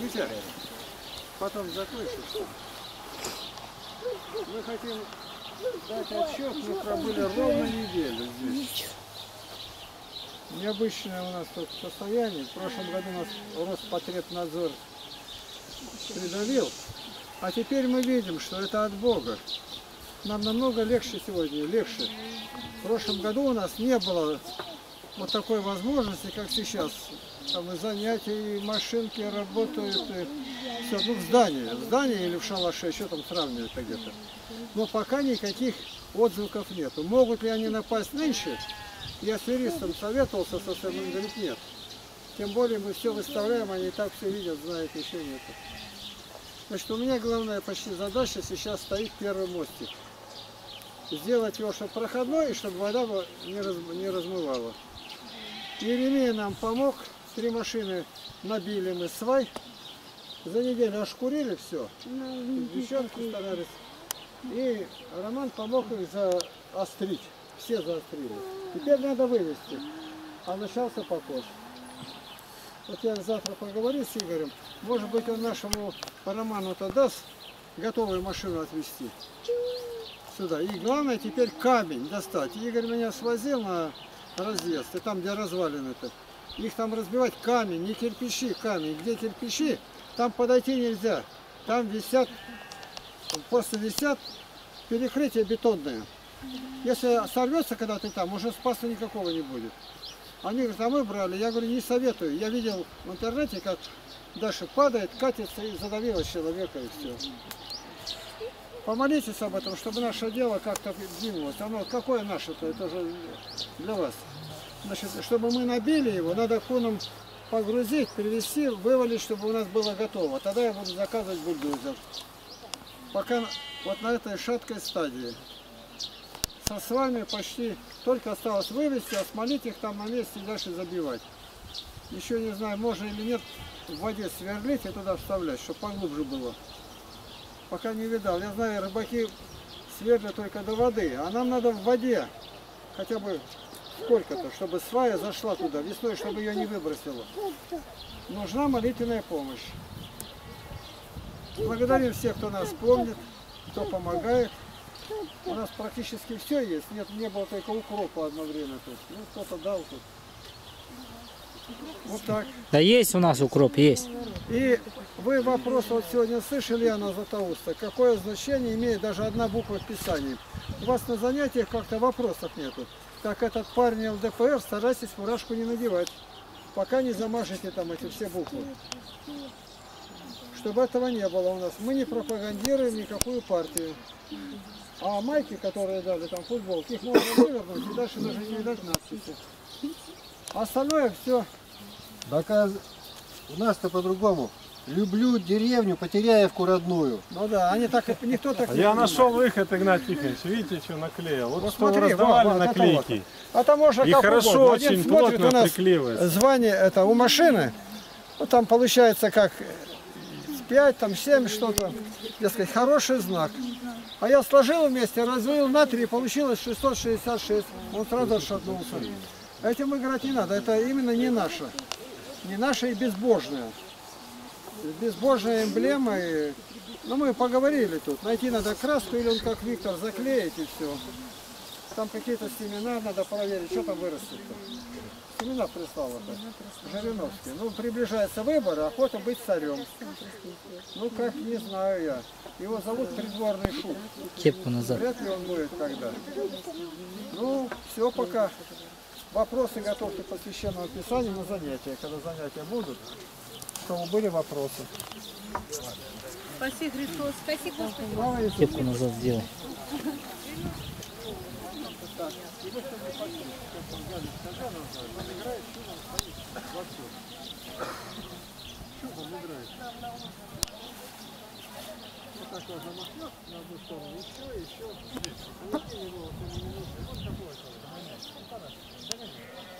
Витя, потом закончишь. Мы хотим дать отчет, мы пробыли ровно неделю здесь. Необычное у нас тут состояние. В прошлом году нас Роспотребнадзор придавил. А теперь мы видим, что это от Бога. Нам намного легче сегодня, легче. В прошлом году у нас не было вот такой возможности, как сейчас. Там и занятия, и машинки работают, и все. Ну, в здании, в здании или в шалаше, что там сравнивать-то где-то. Но пока никаких отзвуков нету. Могут ли они напасть нынче? Я с юристом советовался со своим, он говорит, нет. Тем более мы все выставляем, они так все видят, знают, еще нету. Значит, у меня главная почти задача сейчас стоит первый мостик. Сделать его, чтобы проходной, и чтобы вода не, не размывала. Еремей нам помог, три машины набили мы свай. За неделю ошкурили все. Девчонки старались. И Роман помог их заострить. Все заострили. Теперь надо вывести. А начался покос. Вот я завтра поговорю с Игорем. Может быть, он нашему Роману-то даст готовую машину отвезти сюда. И главное теперь камень достать. Игорь меня свозил на разъезд, и там, где развалины-то. Их там разбивать камень, не кирпичи, камень. Где кирпичи, там подойти нельзя. Там висят, просто висят перекрытия бетонные. Если сорвется, когда ты там, уже спаса никакого не будет. Они говорят, а мы брали. Я говорю, не советую. Я видел в интернете, как Даша падает, катится и задавила человека, и все. Помолитесь об этом, чтобы наше дело как-то двинулось. Оно какое наше-то? Это же для вас. Значит, чтобы мы набили его, надо коном погрузить, привезти, вывалить, чтобы у нас было готово. Тогда я буду заказывать бульдозер. Пока вот на этой шаткой стадии. Со с вами почти только осталось вывести, осмолить их там на месте и дальше забивать. Еще не знаю, можно или нет в воде сверлить и туда вставлять, чтобы поглубже было. Пока не видал. Я знаю, рыбаки сверлят только до воды, а нам надо в воде хотя бы сколько-то, чтобы свая зашла туда весной, чтобы ее не выбросило. Нужна молитвенная помощь. Благодарим всех, кто нас помнит, кто помогает. У нас практически все есть. Нет, не было только укропа одно время тут. Ну, кто-то дал тут. Вот так. Да есть у нас укроп, есть. И вы вопрос вот сегодня слышали, Яна Златоуста, какое значение имеет даже одна буква в Писании. У вас на занятиях как-то вопросов нету. Так этот парень ЛДПР, старайтесь фуражку не надевать, пока не замажете там эти все буквы. Чтобы этого не было у нас. Мы не пропагандируем никакую партию. А майки, которые дали, там футболки, их можно вывернуть и дальше даже не видать надписи. Остальное все а у нас-то по-другому. Люблю деревню, Потеряевку родную. Ну да, они так, никто так А не Я понимает. нашел выход, Игнат Тихонович. Видите, что наклеил? Вот, Вот что вы смотри, раздавали вот, вот, наклейки. А там можно И как хорошо угодно. Один очень смотрит плотно у нас приклеивается. звание это у машины, ну там получается как 5, там 7 что-то, дескать, хороший знак. А я сложил вместе, развил на 3, получилось 666. Он сразу отшатнулся. Этим играть не надо, это именно не наше. Не наше и безбожное. Безбожная эмблема. И... Ну мы поговорили тут. Найти надо краску или он как Виктор заклеить и все. Там какие-то семена надо проверить, что там вырастет-то. Семена прислала-то. Жириновский. Ну, приближается выборы, охота быть царем. Ну, как, не знаю я. Его зовут придворный шут. Кепку назад. Вряд ли он будет тогда. Ну, все пока. Вопросы готовьте по священному писанию на занятия. Когда занятия будут, чтобы были вопросы. Спаси Христос, спаси Господи. Кепку назад сделай так вот замахнет на одну сторону, еще, еще. Вот у него, вот у него, вот такой, вот, догоняет. Ну, хорошо, догоняет.